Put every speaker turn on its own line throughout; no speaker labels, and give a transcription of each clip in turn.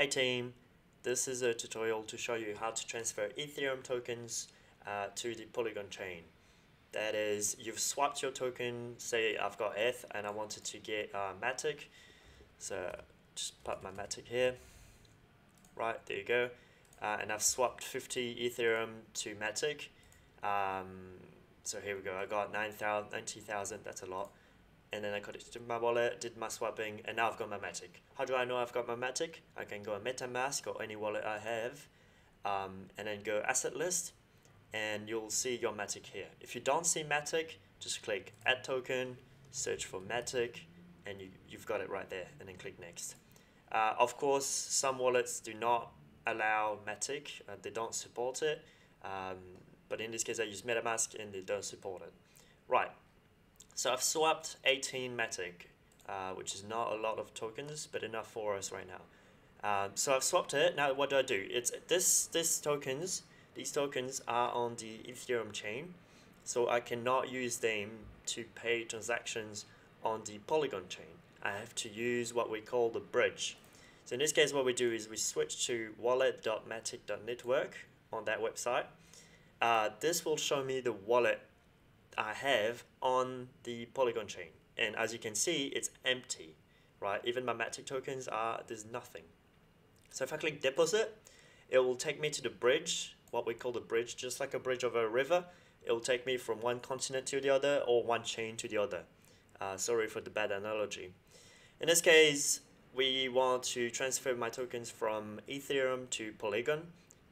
Hey team, this is a tutorial to show you how to transfer Ethereum tokens uh, to the Polygon chain. That is, you've swapped your token, say I've got ETH and I wanted to get uh, Matic. So just put my Matic here. Right, there you go. Uh, and I've swapped 50 Ethereum to Matic. Um, so here we go, I got 9,000, 90,000, that's a lot and then I got it to my wallet, did my swapping, and now I've got my Matic. How do I know I've got my Matic? I can go on MetaMask or any wallet I have, um, and then go Asset List, and you'll see your Matic here. If you don't see Matic, just click Add Token, search for Matic, and you, you've got it right there, and then click Next. Uh, of course, some wallets do not allow Matic, uh, they don't support it, um, but in this case I use MetaMask and they don't support it. Right, so I've swapped 18 Matic, uh, which is not a lot of tokens, but enough for us right now. Um, so I've swapped it. Now what do I do? It's this this tokens. These tokens are on the Ethereum chain, so I cannot use them to pay transactions on the Polygon chain. I have to use what we call the bridge. So in this case, what we do is we switch to wallet.matic.network on that website. Uh, this will show me the wallet I have on the Polygon chain. And as you can see, it's empty, right? Even my Matic tokens are, there's nothing. So if I click deposit, it will take me to the bridge, what we call the bridge, just like a bridge over a river. It will take me from one continent to the other or one chain to the other. Uh, sorry for the bad analogy. In this case, we want to transfer my tokens from Ethereum to Polygon.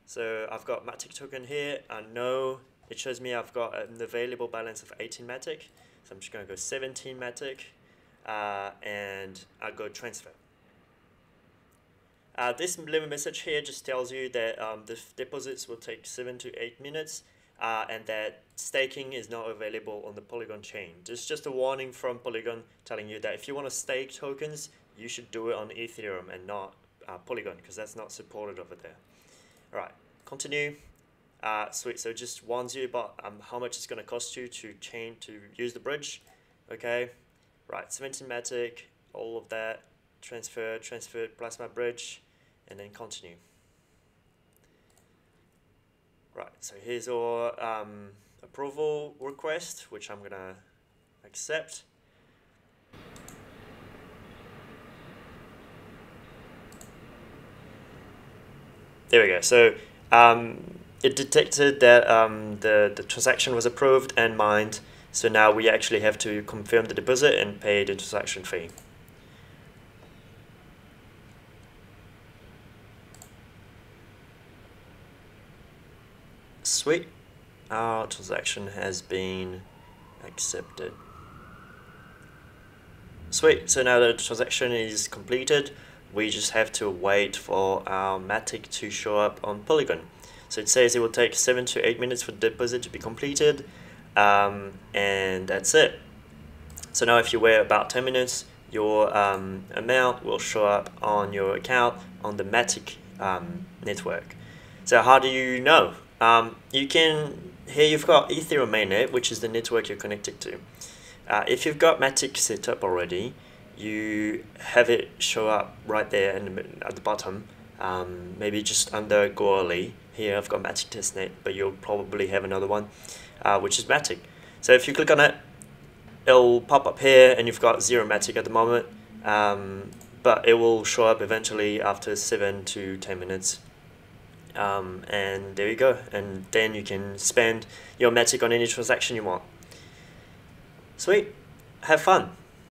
So I've got Matic token here. I know it shows me I've got an available balance of 18 Matic. So I'm just going to go 17 Matic uh, and I'll go transfer. Uh, this little message here just tells you that um, the deposits will take 7 to 8 minutes uh, and that staking is not available on the Polygon chain. There's just a warning from Polygon telling you that if you want to stake tokens, you should do it on Ethereum and not uh, Polygon because that's not supported over there. All right, continue. Uh, sweet, so just warns you about um, how much it's going to cost you to chain to use the bridge. Okay, right, 17 Matic, all of that, transfer, transfer, plasma bridge, and then continue. Right, so here's our um, approval request, which I'm going to accept. There we go. So um, it detected that um, the, the transaction was approved and mined. So now we actually have to confirm the deposit and pay the transaction fee. Sweet. Our transaction has been accepted. Sweet. So now the transaction is completed. We just have to wait for our Matic to show up on Polygon. So it says it will take 7 to 8 minutes for the deposit to be completed. Um, and that's it. So now if you wait about 10 minutes, your um, amount will show up on your account on the Matic um, network. So how do you know? Um, you can, here you've got Ethereum mainnet, which is the network you're connected to. Uh, if you've got Matic set up already, you have it show up right there the, at the bottom, um, maybe just under Goerli here I've got Matic testnet, but you'll probably have another one, uh, which is Matic. So if you click on it, it'll pop up here and you've got zero Matic at the moment, um, but it will show up eventually after 7 to 10 minutes. Um, and there you go, and then you can spend your Matic on any transaction you want. Sweet, have fun.